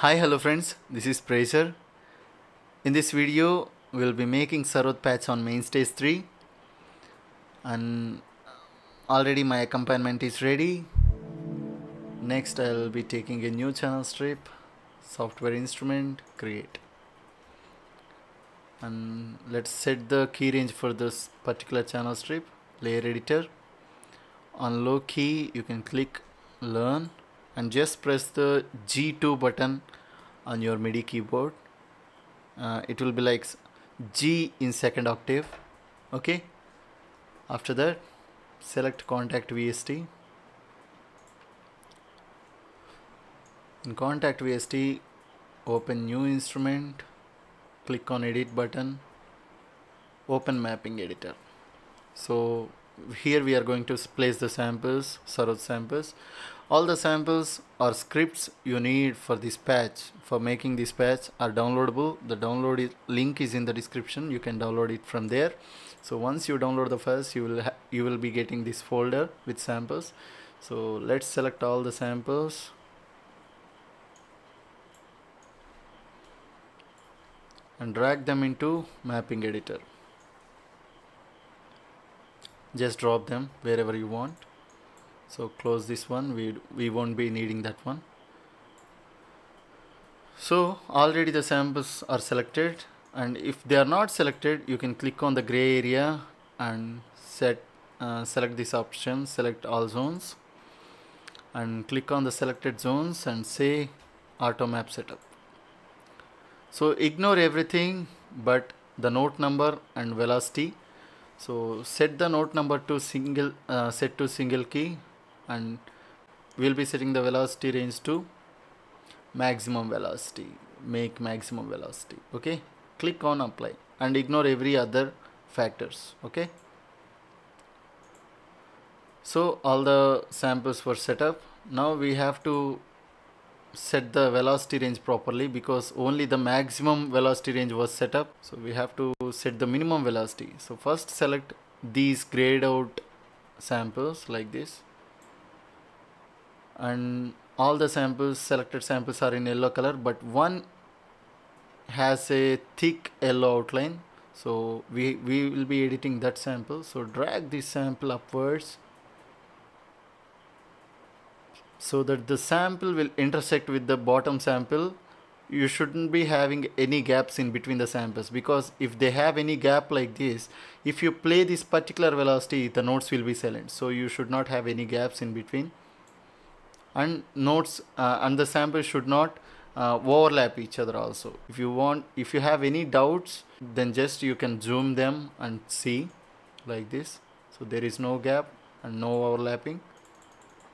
Hi hello friends, this is Praiser. In this video we'll be making Sarod patch on Mainstage 3 and already my accompaniment is ready. Next I'll be taking a new channel strip, software instrument, create. And let's set the key range for this particular channel strip, layer editor. On low key you can click learn and just press the G2 button on your MIDI keyboard. Uh, it will be like G in second octave. Okay. After that, select Kontakt VST. In Kontakt VST, open new instrument, click on edit button, open mapping editor. So here we are going to place the samples, Sarod samples. All the samples or scripts you need for this patch. For making this patch are downloadable. The download link is in the description. You can download it from there. So once you download the files you will you will be getting this folder with samples. So let's select all the samples. And drag them into mapping editor just drop them wherever you want. So close this one. We we won't be needing that one. So already the samples are selected. And if they are not selected you can click on the gray area and set uh, select this option select all zones. And click on the selected zones and say auto map setup. So ignore everything but the note number and velocity so set the note number to single uh, set to single key and we'll be setting the velocity range to maximum velocity. Make maximum velocity okay? Click on apply and ignore every other factors okay? So all the samples were set up. Now we have to set the velocity range properly because only the maximum velocity range was set up. So we have to set the minimum velocity. So first select these grayed out samples like this. And all the samples selected samples are in yellow color but one has a thick yellow outline. So we we will be editing that sample. So drag this sample upwards so that the sample will intersect with the bottom sample you shouldn't be having any gaps in between the samples. Because if they have any gap like this if you play this particular velocity the notes will be silent. So you should not have any gaps in between. And notes uh, and the sample should not uh, overlap each other also. If you want if you have any doubts then just you can zoom them and see like this. So there is no gap and no overlapping.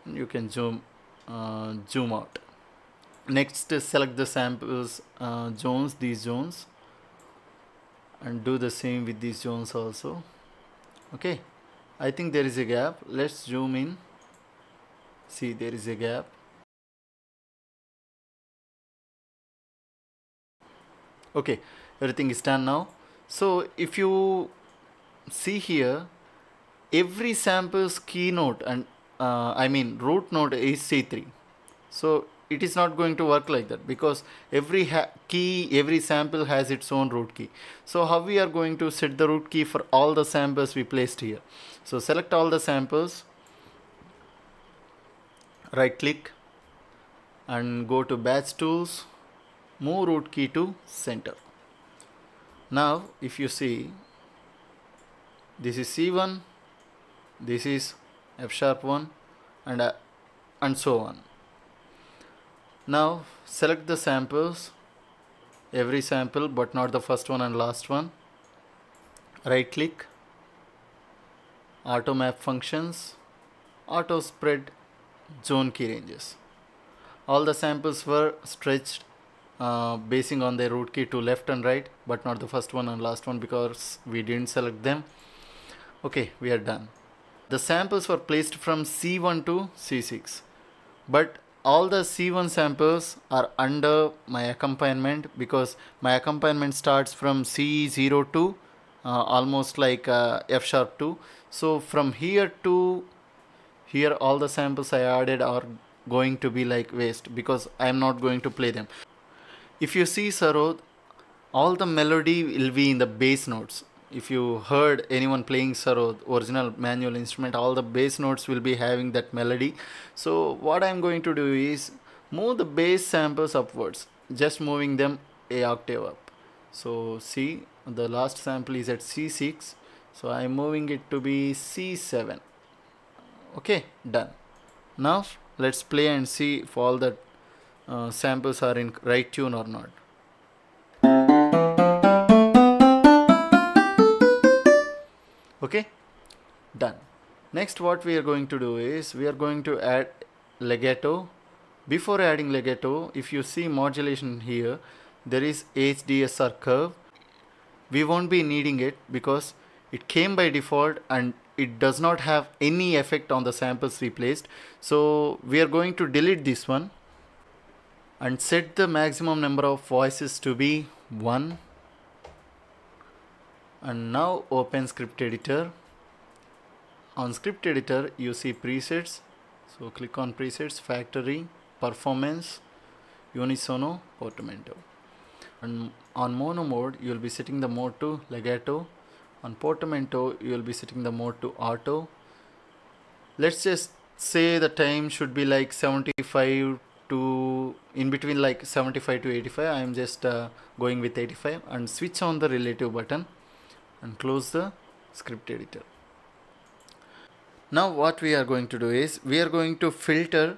You can zoom uh, zoom out. Next select the samples uh, zones these zones and do the same with these zones also. Okay I think there is a gap. Let's zoom in. See there is a gap. Okay everything is done now. So if you see here every sample's keynote and uh, I mean root node is C3 so it is not going to work like that because every key every sample has its own root key. So how we are going to set the root key for all the samples we placed here? So select all the samples right click and go to batch tools move root key to center. Now if you see this is C1 this is F sharp 1 and uh, and so on now select the samples every sample but not the first one and last one right click auto map functions auto spread zone key ranges. All the samples were stretched uh, basing on their root key to left and right but not the first one and last one because we didn't select them. Okay, we are done. The samples were placed from C1 to C6 but all the C1 samples are under my accompaniment because my accompaniment starts from C0 to uh, almost like uh, F sharp 2. So from here to here all the samples I added are going to be like waste because I am not going to play them if you see Sarod, all the melody will be in the bass notes. If you heard anyone playing Sarod, original manual instrument, all the bass notes will be having that melody. So what I'm going to do is move the bass samples upwards, just moving them a octave up. So see, the last sample is at C6, so I'm moving it to be C7. Okay, done. Now let's play and see if all the uh, samples are in right tune or not. Okay, done. Next what we are going to do is we are going to add legato. Before adding legato, if you see modulation here, there is HDSR curve. We won't be needing it because it came by default and it does not have any effect on the samples replaced so we are going to delete this one and set the maximum number of voices to be 1 and now open script editor. On script editor you see presets. So click on presets factory performance unisono portamento. And on mono mode you will be setting the mode to legato. On Portamento you will be setting the mode to auto. Let's just say the time should be like 75 to in between like 75 to 85 I am just uh, going with 85 and switch on the relative button and close the script editor. Now what we are going to do is we are going to filter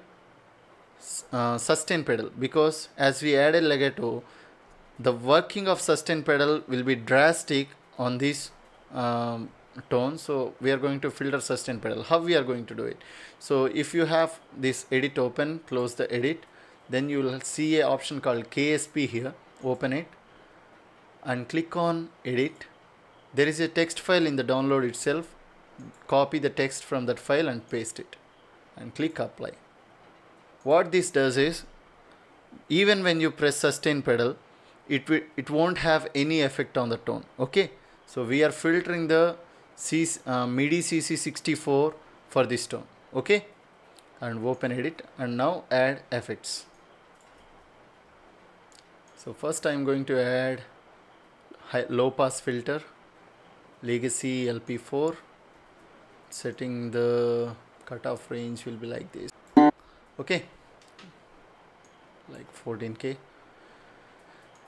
uh, sustain pedal because as we added legato the working of sustain pedal will be drastic on this um, tone. So we are going to filter sustain pedal. How we are going to do it? So if you have this edit open close the edit then you will see a option called KSP here. Open it and click on edit there is a text file in the download itself. Copy the text from that file and paste it. And click apply. What this does is even when you press sustain pedal it, it won't have any effect on the tone. Okay? So we are filtering the C, uh, MIDI CC64 for this tone. Okay. And open edit. And now add effects. So first I am going to add high, low pass filter, legacy LP4, setting the cutoff range will be like this. Okay. Like 14k.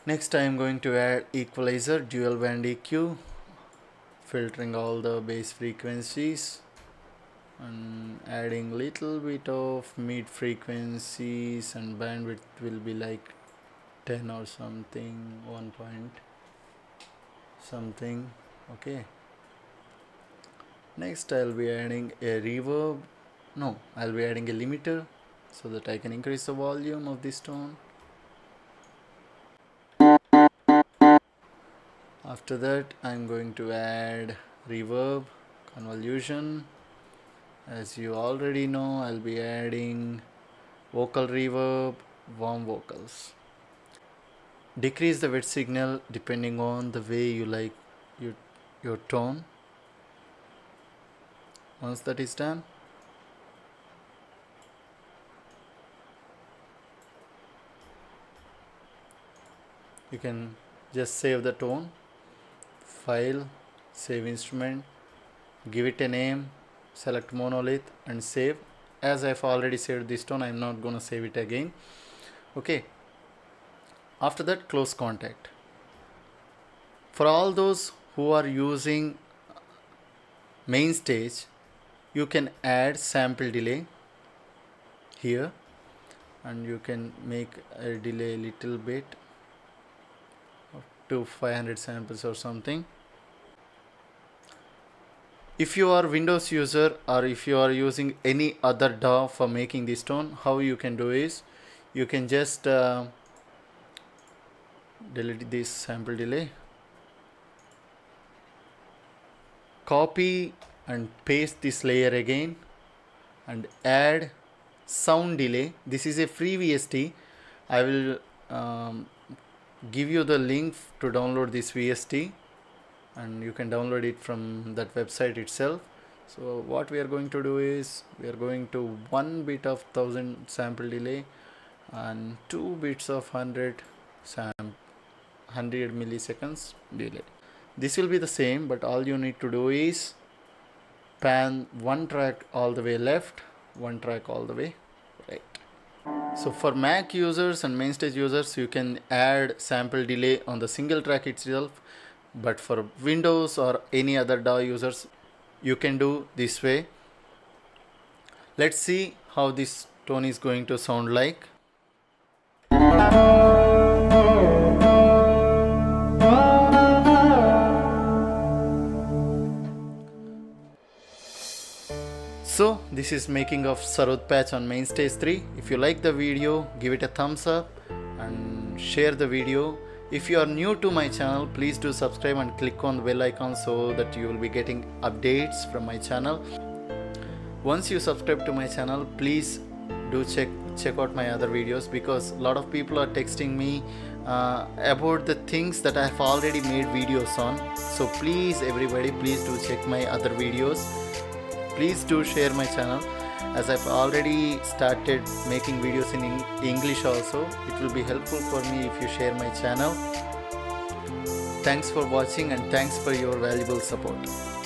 Next I am going to add equalizer, dual band EQ, filtering all the bass frequencies and adding little bit of mid frequencies and bandwidth will be like 10 or something 1 point something okay. Next I'll be adding a reverb. No I'll be adding a limiter so that I can increase the volume of this tone. After that I'm going to add reverb convolution. As you already know I'll be adding vocal reverb warm vocals. Decrease the wet signal depending on the way you like your your tone. Once that is done you can just save the tone. File save instrument give it a name select monolith and save. As I've already saved this tone I'm not gonna save it again. Okay. After that close Kontakt. For all those who are using Mainstage you can add sample delay here and you can make a delay little bit up to 500 samples or something. If you are Windows user or if you are using any other DAW for making this tone how you can do is you can just uh, delete this sample delay copy and paste this layer again and add sound delay. This is a free VST I will um, give you the link to download this VST and you can download it from that website itself. So what we are going to do is we are going to one bit of 1000 sample delay and two bits of 100 sam 100 milliseconds delay this will be the same but all you need to do is pan one track all the way left one track all the way right. So for mac users and mainstage users you can add sample delay on the single track itself but for windows or any other DAW users you can do this way. Let's see how this tone is going to sound like this is making of Sarod patch on Mainstage 3. If you like the video, give it a thumbs up and share the video. If you are new to my channel, please do subscribe and click on the bell icon so that you will be getting updates from my channel. Once you subscribe to my channel, please do check check out my other videos because a lot of people are texting me uh, about the things that I have already made videos on. So please everybody, please do check my other videos please do share my channel. As I've already started making videos in English also it will be helpful for me if you share my channel. Thanks for watching and thanks for your valuable support